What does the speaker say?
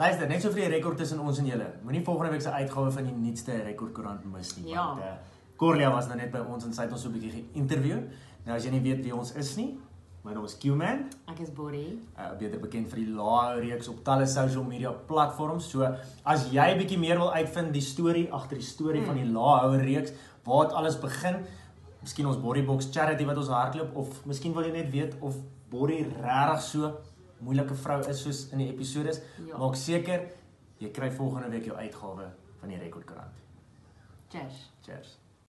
Luister, net so vir die rekord tussen ons en julle. Moenie volgende week se uitgawe van die nuutste rekordkoerant mis nie, Ja. want uh, Corlia was nou net by ons en sy het ons so 'n bietjie geïnterview. Nou as jy nie weet wie ons is nie, my naam is Q-Man. Ek is Borrie. uh, beter bekend vir die Lae reeks op talle social media platforms. So as jy bietjie meer wil uitvind die storie agter die storie mm. van die Lae reeks, waar dit alles begin, miskien ons Body Box charity wat ons hardloop of miskien wil jy net weet of Body regtig so moeilike vrou is soos in die episodes, Ja. maak seker jy kry volgende week jou uitgawe van die rekordkoerant. Cheers. Cheers.